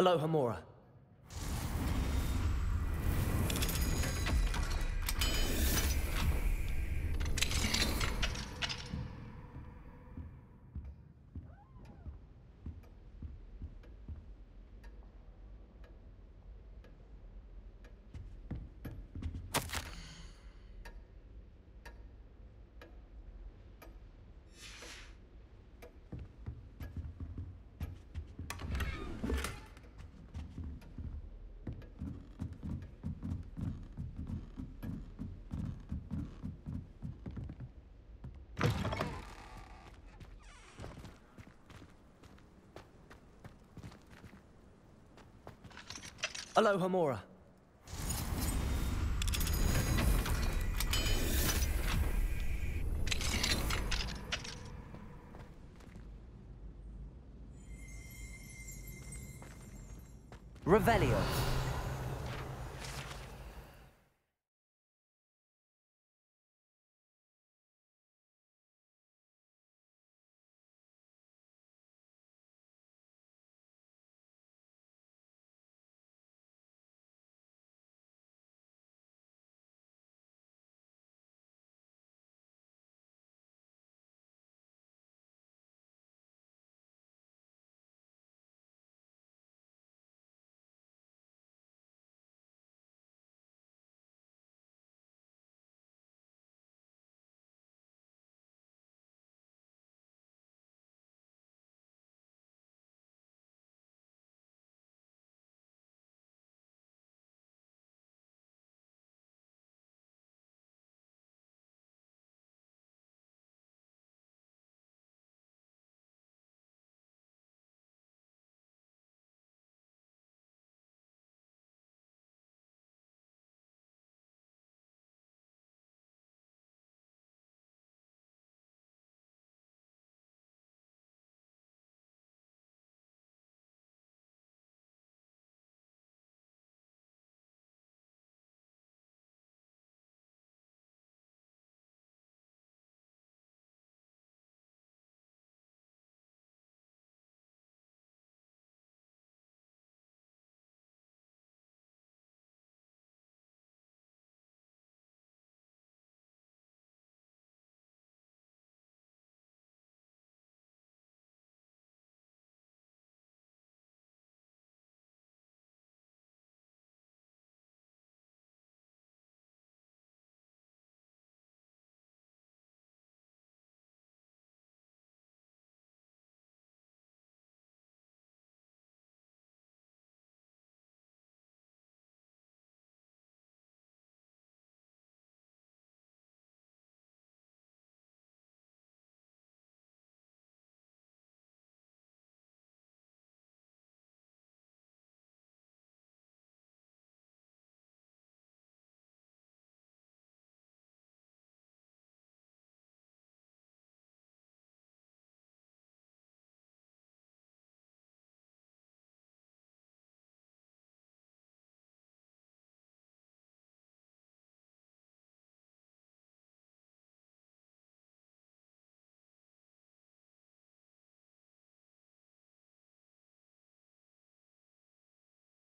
Aloha Mora. Aloha Mora. Revelio.